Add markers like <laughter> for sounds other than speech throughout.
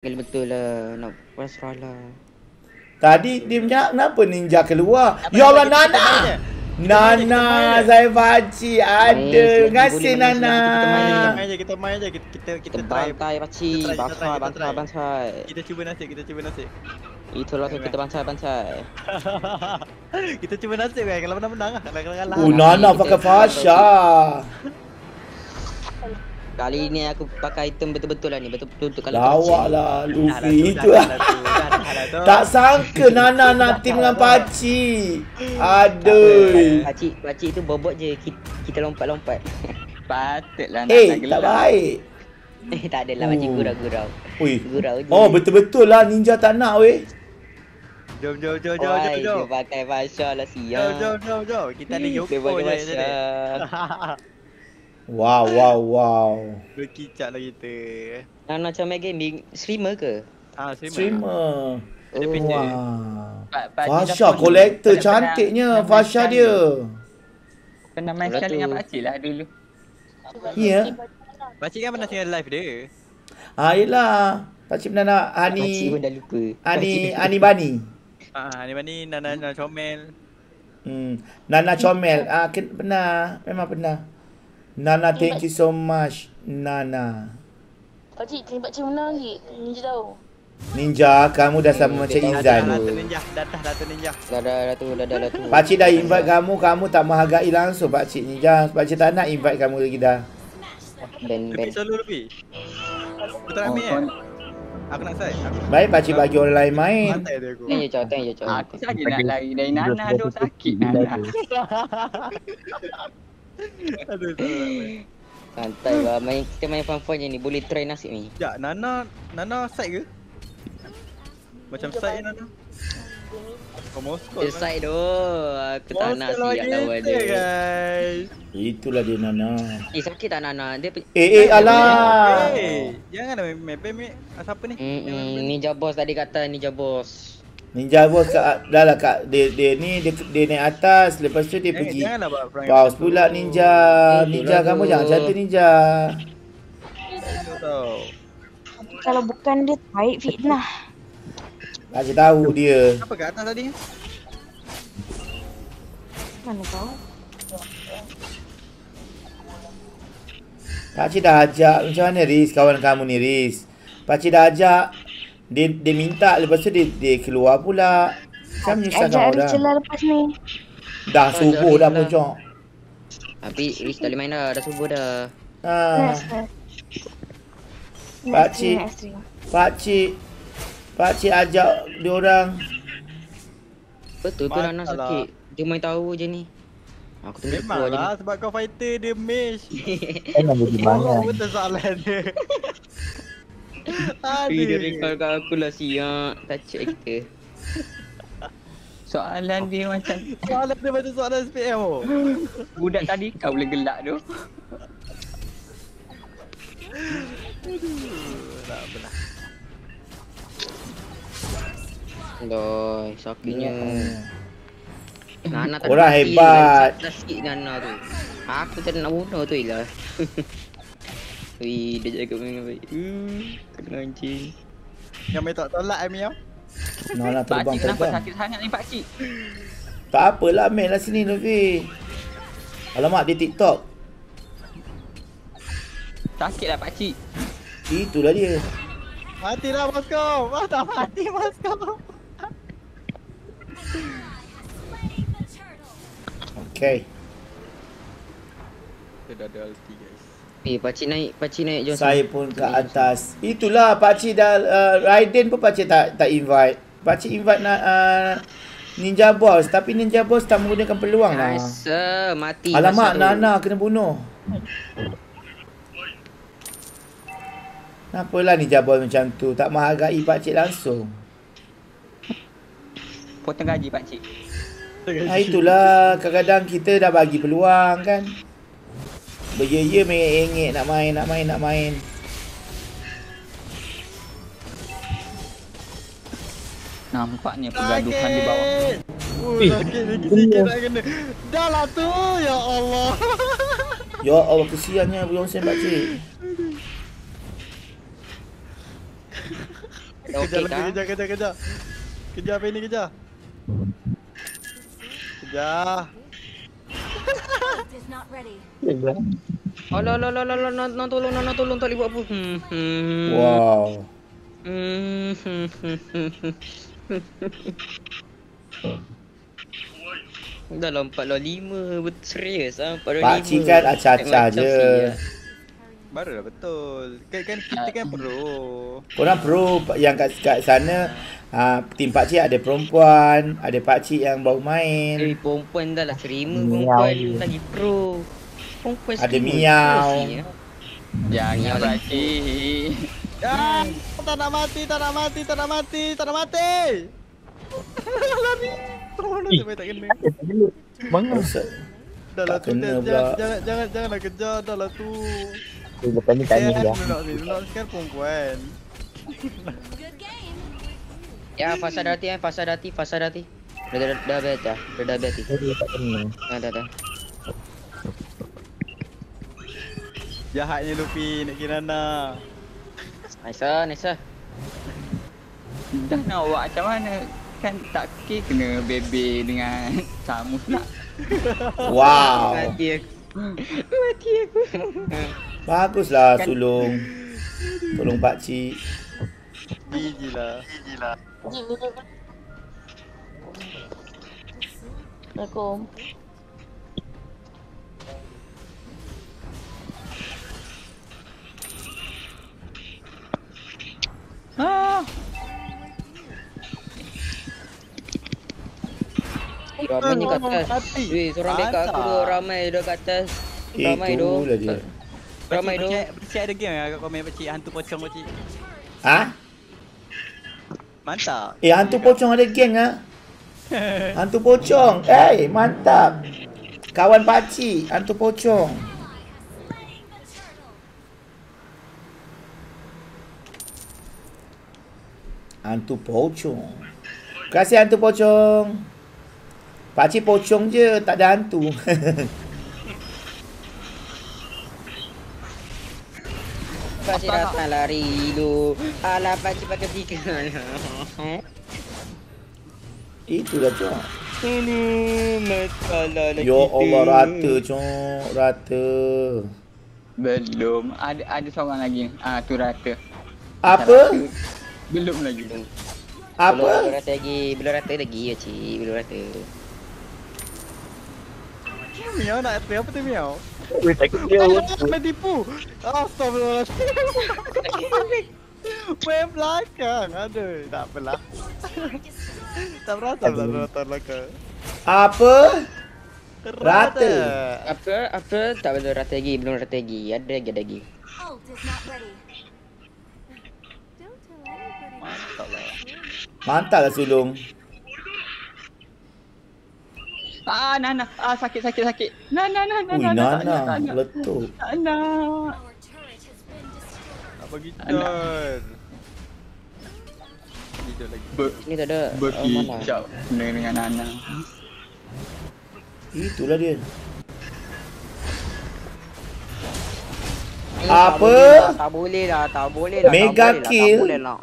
Kali betul lah nak pasrah lah. Tadi dia punya kenapa ninja keluar? Ya Allah Nana. Nana Zaifaci ada. Terima kasih Nana. Kita main je, kita main je. Kita kita kita Kita try. bantai pakcik. Try, Bantai, kita bantai, bantai. Kita cuba nasib, kita cuba nasib. Itulah tu kita bantai, bantai. <laughs> kita cuba nasib kan. Kalau menang menang lah. Kalau kalah kalah. Oh Nana pakai Fasha. <laughs> Kali ni aku pakai item betul-betul lah ni. Betul-betul untuk kalau Lawak lah Luffy itu tu, lah. tu, tu. Tak sangka Nana nak team dengan Paci. Aduh. Pakcik, pakcik tu bobot je. Kita, lompat-lompat. Patutlah nak Eh, nak tak baik. Eh, tak adalah pakcik Oh. gurau-gurau. Ui. Gurau je. Oh, betul-betul lah ninja tak nak weh. Jom jom jom jom jom jom. dia pakai Fasha lah Jom siap. jom jom jom. Kita ada Dia Yoko pakai je Fasha. tadi. <laughs> Wow, wow, wow. Berkicak lah kita. Nana macam main gaming streamer ke? Ah, streamer. Streamer. Oh, wow. Fasha kolektor cantiknya Fasha dia. Pernah main sekali dengan Pak Cik lah dulu. Ya. Pakcik kan pernah tengok live dia. Ah, yelah. Pakcik pernah nak Pakcik Ani pun dah lupa. Ani Ani Bani. Ah, ni mana ni Nana Nana Comel. Hmm. Nana Comel. Ah, pernah. Memang pernah. Nana, thank you so much. Nana. Pakcik, tengok pakcik mana lagi? Ninja tahu. Ninja, kamu dah sama macam Dia Izan. Dato Ninja, datah Dato Ninja. Dah dah dah tu, dah dah dah tu. Pakcik dah invite kamu, kamu tak menghargai langsung pakcik ni. Jangan, pakcik tak nak invite kamu lagi dah. Ben ben. Lebih solo lebih. Aku tak nak Oh, ambil kan? Aku nak say. Baik pakcik bagi orang lain main. Santai dia aku. Tanya je, Chow, tanya je, Chow. Aku saja nak lari dari Nana tu sakit Nana. <laughs> <laughs> Aduh. Santai lah, main kita main fun-fun je ni. Boleh try nasib ni. Sekejap, Nana, Nana side ke? Macam side Nana? Kau Dia side tu. Aku tak nak siap lawan dia. guys Itulah dia Nana. Eh, sakit tak Nana? Dia Eh, eh, alah. Eh, jangan dah main Ah, Siapa ni? Ninja Boss tadi kata Ninja Boss. Ninja bos kat dah lah kat dia, dia ni dia, dia naik atas lepas tu dia Jangan- pergi Janganlah buat perang Paus pula tu. ninja. Eh, Ninja itulah kamu jangan jatuh ninja. Kalau bukan dia baik fitnah. Kasih tahu dia. Apa kat atas tadi? Mana tahu? Pakcik dah ajak macam mana Riz kawan kamu ni Riz. Pakcik dah ajak dia dia minta lepas tu dia dia keluar pula. Macam menyusahkan Ajak orang. Rachel lah lepas ni. Dah subuh dah Riz pojok. Tapi Riz tak boleh main dah. Dah subuh dah. Ha. Pakcik. Pakcik Pakcik ajak dia orang. Betul tu Nana sakit. Dia main tahu je ni. Aku je ni. Memanglah sebab kau fighter dia mage. Kan boleh Apa banyak. betul soalan dia? <laughs> Eh, dia Aduh. recall kat aku lah siap. Tak check kita. Soalan dia macam Soalan dia macam soalan SPM oh. budak tadi kau boleh gelak tu. Tak apalah. Doi, sakitnya. Nana tak Orang hebat. Dah sikit Nana tu. Aku tak nak bunuh tu lah. <laughs> Wih, dia jaga dengan baik. Uh, tak kena anjing. Yang main tak tolak Ami ya. Nana Pak terbang Cik kenapa terbang. sakit sangat ni Pak Cik? Tak apalah main lah sini Luffy. Alamak dia TikTok. Sakit lah Pak Cik. Itulah dia. Matilah Moskow. Wah tak mati Moskow. Okay. Dia dah ada ulti guys. Eh, pakcik naik, pakcik naik jom. Saya pun ke atas. Itulah pakcik dah uh, Raiden pun pakcik tak tak invite. Pakcik invite nak uh, Ninja Boss tapi Ninja Boss tak menggunakan peluang lah. Nice, uh, mati. Alamak. Nana kena bunuh. Kenapalah Ninja Boss macam tu? Tak menghargai pakcik langsung. Potong gaji Pak Cik. Ha itulah kadang-kadang kita dah bagi peluang kan. Berye-ye mengengek nak main nak main nak main. Nampaknya pergaduhan di bawah. Uh, sakit lagi sikit nak kena. Dah lah tu. Ya Allah. <laughs> Ya Allah kesiannya Beyonce pakcik. Dah Kejar okey lagi, kah? kejar, kejar, kejar. Kejar apa ini, kejar. Kejar. Alah, alah, alah, alah, alah, nak, nak tolong, nak, nak tolong, tak boleh buat apa. Hmm, hmm. Wow. Hmm, hmm, hmm, hmm, hmm. Dah lah 4 lawan 5 Betul serius ah 4 lawan 5 Pak Cik kan acah-acah je. Baru dah betul. Kan, kan kita kan pro. Korang pro yang kat, kat sana ha, tim Pak Cik ada perempuan, ada Pak Cik yang baru Eh main. perempuan dah lah terima Miau perempuan je. lagi pro Perempuan Ada miau. pro sih, ya. Jangan pakcik. Ah, tak nak mati, tak nak mati, tak nak mati, tak nak mati. Lari. <laughs> Tolong tak kena. Bangun. Dah lah tu, jangan, jangan, jangan, janganlah kejar, dah lah tu. Lepas ni dah. Ni, Lunok sekarang perempuan. Ya fasa dati eh fasa dati fasa dati Dah dah dah dah dah dah dah dah Jadi tak kena. dah dah dah Jahatnya Luffy, nak kira Nana. Nice ah nice ah Dah nak buat macam mana? Kan tak okay kena bebe dengan <laughs> Samus nak. Wow. Mati aku Mati aku <laughs> Baguslah sulung. Tolong Pak Cik. Gigi lah. Cik ni dia. Assalamualaikum. Ah, Ramai ni kat atas. Weh seorang dekat aku tu ramai dah kat atas Ramai tu Itulah dia. Ramai tu Pakcik, pakcik ada game kat komen pakcik, hantu pocong pakcik. Ha? Mantap. Eh hantu pocong ada geng ah. <laughs> Hantu pocong. Eh, mantap. Kawan Pak Cik, hantu pocong. Hantu pocong. Terima kasih hantu pocong. Pak Cik pocong je, tak ada hantu. <laughs> Pakcik datang lari tu Alah pakcik pakai tiga <laughs> Itulah cok. Ini masalah lagi Ya Allah rata cok, rata. belum. Ada ada seorang lagi. Ah tu rata. Apa? Belum lagi. Belum Apa? belum rata lagi Belum rata lagi ya cik Belum rata Miau nak apa? Apa tu Miau? Weh, sampai tipu. Astagfirullahaladzim. Main belakang. <laughs> Aduh, tak apalah. tak berasa pula nonton belakang. Apa? Rata. Apa? Apa? Tak belum rata lagi Belum rata lagi Ada lagi ada lagi Mantap lah. Mantap lah sulung. Ah Nana. Ah sakit sakit sakit. Nana Nana Ui, Nana. Nana. Letup. Nana. Tak bagi lagi. Ber Ini tak ada oh, mana? berkicau dengan dengan Nana. Itulah dia. Eh, Apa? Tak boleh lah Tak boleh lah Mega tak boleh lah, kill. Tak boleh lah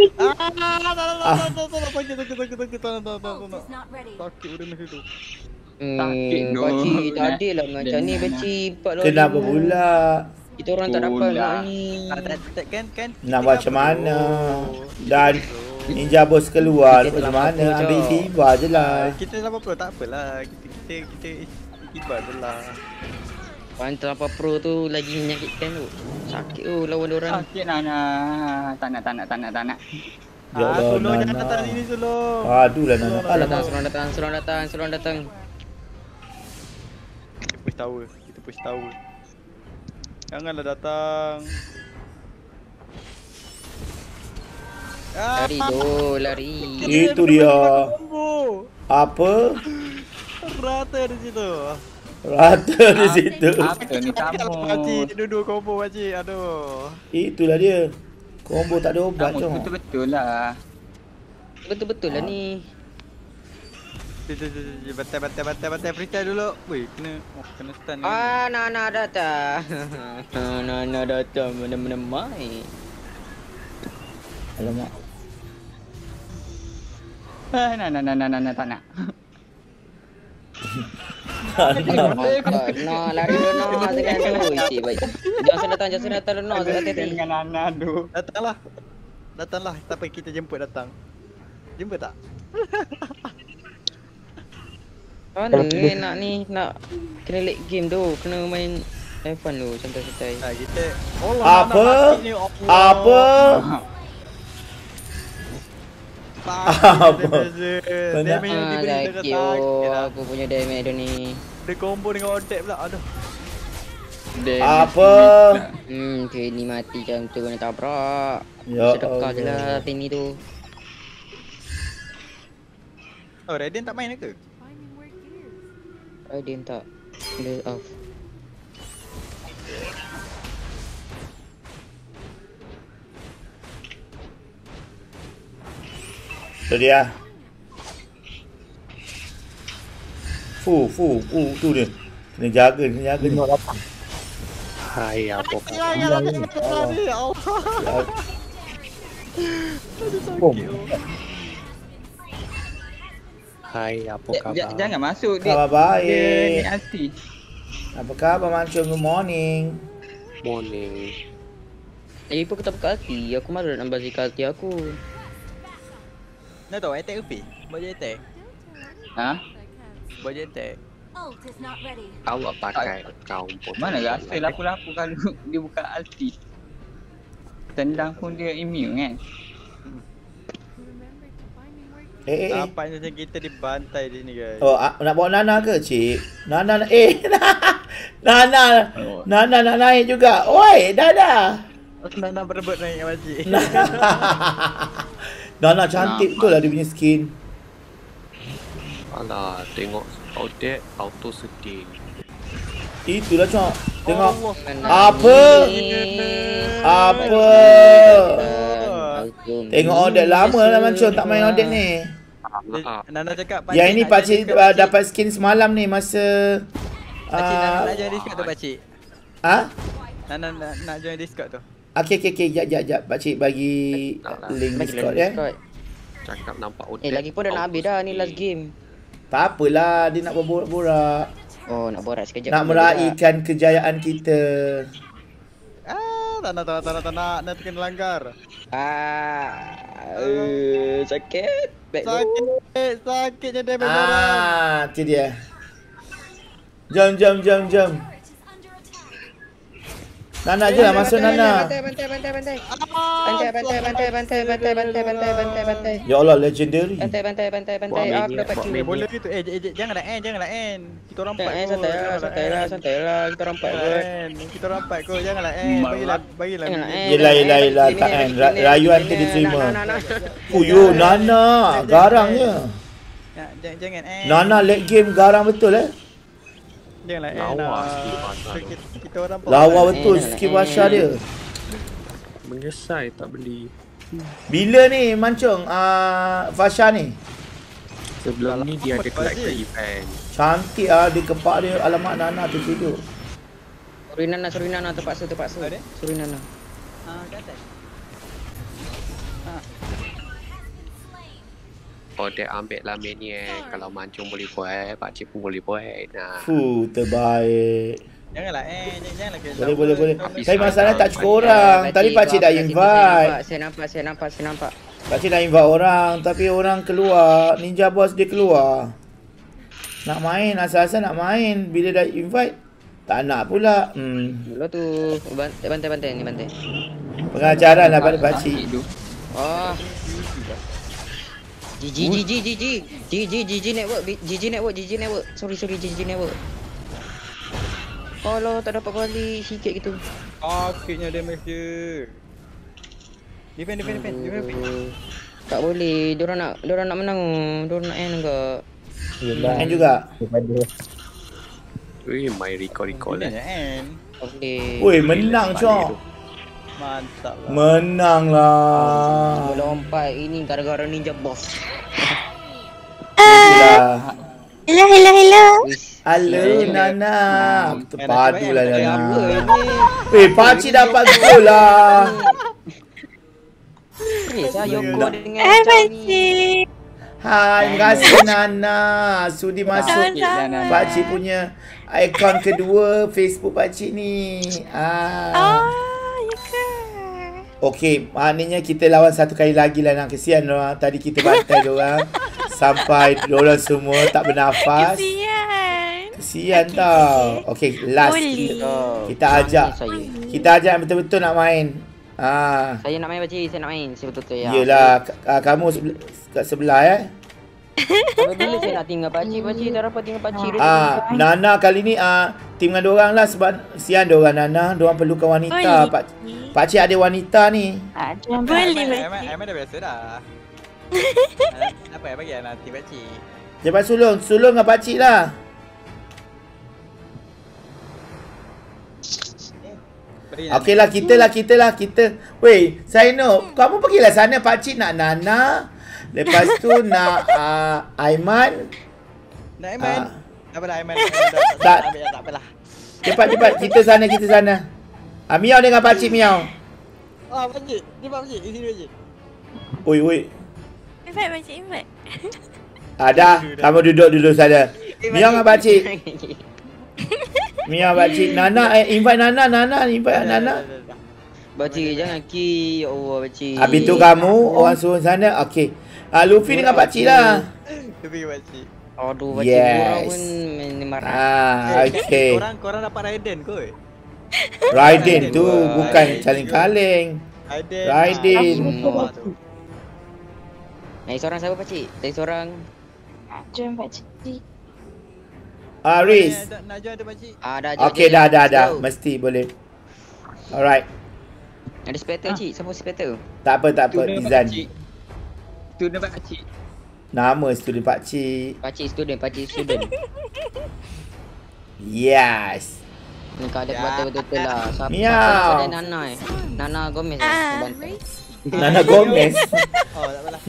sakit, tak, tak, tak, tak, tak. Sakit udah mesti tu. Sakit Hmm, doh. Pakcik tak adil lah macam ni Pakcik Empat lawan Kenapa pula? Kita orang tak dapat nak ni Ah, tak, tak, kan, kan. Nak macam mana? Dan. Ninja Boss keluar Kita macam mana? Ambil tiba je lah. Ah, Kita dah pro tak apalah. Kita, kita, kita, kita je lah. Pantai apa pro tu lagi menyakitkan tu Sakit tu lawan orang Sakit Nana. Tak nak tak nak tak nak tak nak. Ya Ah, Allah, Solo jangan Nana. datang sini Solo. Aduh lah Nana. Seorang datang, Alamak. seorang datang, seorang datang, seorang datang Kita push tower. Kita push tower. Janganlah datang. Ah, Lari tu, lari Itu dia. Apa? Rata di situ. Rata di ah, situ. Apa ni kamu? Dia duduk combo pakcik. Aduh. Itulah dia. Combo tak ada obat tu. Betul-betul lah. Betul-betul lah ah. ni. Batai, batai, batai, batai. Freestyle dulu. Wih, kena. Oh, kena stun. Ah, na, na, data. na, na, nak datang. <laughs> Mana-mana main. Alamak. Ah, na, na, na, na, na, tak nak. <laughs> No, lari dulu no, sekarang tu. Isi baik. Johnson datang, Johnson datang dulu no. Dengan Nana tu. Datanglah. Datanglah. Tak apa kita jemput datang. Jumpa tak? <laughs> Mana eh, nak ni, nak kena late game tu, kena main F1 tu, santai-santai. Ha, kita Allah Apa? ni, Allah. Apa? <laughs> Apa? Apa? Ah, sakit sakit oh, lah. aku punya damage tu ni. Dia combo dengan Odette pula. Aduh. Apa? Hmm, okay, ni mati macam tu kena tabrak. Ya Sedekah je Allah. lah Tini tu. Oh, Raiden tak main ke? Raiden tak. Dia off. Tu dia. Fu, fu, fu, tu dia. Kena jaga, kena jaga ni. Datang. Hai, apa kau? Ya, ya, ya, ya, ya, Allah. Bom. Hai, apa khabar? ja- Jangan masuk dia. Khabar Dia ni baik. anti. Apa khabar Mancung? Good morning. Morning. Lagi pun kita buka hati. Aku malu nak zikir hati aku. Nak tahu attack UP? Buat je attack. Ha? Not ready. Awak pakai kaum pun. Mana rasa lapu-lapu kalau <laughs> dia buka ulti. Tendang pun dia immune kan. Eh, eh, eh. Nampaknya macam kita dibantai di sini guys. Oh, nak bawa Nana ke, cik? Nana, <laughs> eh, <laughs> Nana, Oh. Nana nak naik juga. Oi, Dada. Nak nak berebut naik dengan makcik. Nana cantik betul lah dia punya skin. Alah, tengok Odette auto setting. Itulah cok. Tengok. Allah. Apa? Apa? Tengok Odette lama lah Mancung tak main Odette ni. Nana cakap Yang ini nak pakcik jadi uh, pakcik. dapat skin semalam ni masa Pakcik uh, nak join Discord tu pakcik. Ha? Nana nak, nak join Discord tu. Okey okey okey jap jap jap pakcik bagi link Discord ya. Cakap nampak Odette. Eh, lagi pun dah nak habis dah ni last game. Tak apalah dia nak berborak-borak. Oh, nak borak sekejap. Nak meraihkan kejayaan kita. Ah, tak nak, tak nak, tak nak, tak nak. Nanti kena langgar. juga. Ah, eh, sakit. Back. Sakit, sakitnya damage orang. Ah, tu dia. Jom jom jom jom. Nana je lah masuk Nana. Bantai, bantai, bantai, bantai. Bantai, bantai, bantai, bantai, bantai, bantai, bantai, bantai, bantai. Ya Allah legendary. Bantai, bantai, bantai, bantai. Aku dapat kill. Boleh gitu. Eh, eh, eh, janganlah end, janganlah end. Kita orang empat Eh, santai lah, janganlah santai lah, end. santai lah. Kita orang empat Janganlah kot. end. Kita orang empat kot, janganlah end. Bagilah, bagilah. Janganlah minit. end. Yelah, yelah, yelah, tak end. Ra- sini, rayuan sini, tu diterima. Nana, Nana. Garangnya. Ya, Jangan, jangan end. Nana late game garang betul eh. Janganlah. Lawa lah. Kita, orang empat. Lawa betul Eh, skill eh. Basha dia. Menyesal tak beli. Bila ni Mancung uh, Fasha ni? Sebelum ni dia ada collector event. Cantik ah dia kepak dia alamak Nana tertidur. Sorry Nana, sorry Nana, terpaksa, terpaksa. Sorry Nana. Ah, kat atas. Odette ambil lah mania. Kalau mancung boleh buat, pakcik pun boleh buat. Nah. Fuh terbaik. Janganlah. Jangan- Janganlah kena Boleh boleh boleh. Tapi masalah tak cukup Eh, orang. Tadi pakcik, dah invite. Saya nampak, saya nampak, saya nampak. Pakcik dah invite orang tapi orang keluar. Ninja boss dia keluar. Nak main asal-asal nak main bila dah invite tak nak pula. Hmm. Dulu tu bantai, bantai, bantai ni bantai. Pengajaran lah pada pakcik. Oh. GG GG GG GG GG network GG network GG network sorry sorry GG network Kalau tak dapat kali sikit gitu. Sakitnya damage dia. Defend, defend, defend. Defend. Tak boleh. Diorang nak diorang nak menang. Diorang nak end enggak. Yelah. Main juga. Weh, recall-recall Jangan lah. end. Tak boleh. Woi menang cok. Mantap lah. Menang lah. Dua lompat ini gara-gara ninja boss. Itulah. Hello, hello, hello. Halo Nana. Terpadu lah Nana. Eh pakcik dapat gol lah. Yoko dengan Eh, pakcik. Hai, terima kasih Nana. Sudi masuk. Pakcik punya ikon kedua Facebook pakcik ni. Ah. Oh? Okey, maknanya kita lawan satu kali lagi lah nak kesian orang. Tadi kita bantai orang sampai orang semua tak bernafas. Kesian. Kesian tau. Okey, last Boleh. kita, Oh, kita ajak Saya. kita ajak yang betul-betul nak main. Ah. Saya nak main pakcik, saya nak main. Saya betul-betul ya. Yelah, k- ah, kamu sebelah, kat sebelah eh. Sampai bila saya nak tinggal pakcik, pakcik dah dapat tinggal pakcik dulu. Ah, Nana kali ni ah tim dengan orang lah sebab sian orang Nana, orang perlukan wanita. Boleh. Pak Pak Cik ada wanita ni. Boleh, Aiman, pakcik. Aiman, Aiman dah biasa dah. <laughs> Apa yang bagi nanti pakcik? Cepat sulung, sulung dengan Pak Cik lah. Bagi Okey lah, kita lah, kita lah, kita. Weh, Zainal, kamu pergilah sana. Pak Cik nak Nana. Lepas tu nak uh, Aiman. Nak Aiman? Ah. Tak apalah Aiman. Tak. tak tak apalah. Cepat, cepat. Kita sana, kita sana. Ah, Miau dengan Pak Cik Miau. Ah, pakcik. Ni pakcik. Di sini pakcik. Oi, oi. Invite, pakcik, invite. Ah, dah. Kamu duduk dulu sana. Miau dengan Pak Cik. <laughs> Miau, Pak Cik. Nana, eh, invite Nana, Nana. Invite Dah, Nana. Pakcik, jangan ki. Ya Allah, pakcik. Habis tu kamu, orang suruh sana. Okey. Ah, Luffy dengan Pak Cik lah. Dia pergi pakcik. Aduh, pakcik. Yes. Korang pun marah. Ah, okey. Korang, korang dapat Raiden kot. Raiden tu Wah, bukan Raiden. caleng-caleng. Raiden. Raiden. Ah. Naik seorang siapa pakcik? Naik seorang. Jom pakcik. Ah, Riz. Nak join tu pakcik. Ah, dah. Okey, dah, dah, dah. Mesti boleh. Alright. Ada spectre pakcik. Siapa spectre? Tak apa, tak apa. Izan. pakcik. Student pakcik. Nama student Pak Cik. Pakcik student, pakcik student. <laughs> Yes. Ni kalau ada Ya. kata betul-betul lah. Siapa Miau. Nana eh? Nana Gomez eh? Ah. Nana Gomez. <laughs> Oh, tak apalah.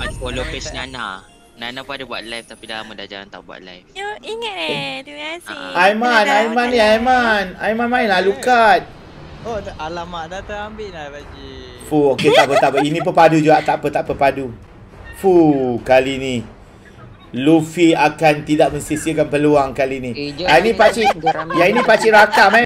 Ada follow page Nana. Nana pun ada buat live tapi dah lama dah jarang tak buat live. Yo, ingat eh. Terima kasih. Aiman, Aiman ni, Aiman. Aiman main lah lukat. Oh, alamak dah terambil lah pakcik. Fu, okey tak apa, tak apa. Ini pepadu juga. Tak apa, tak apa, padu. Fu, kali ni. Luffy akan tidak mensisihkan peluang kali ni. Eh, jom Ah, ini ni. pakcik. Yang ini pakcik rakam eh.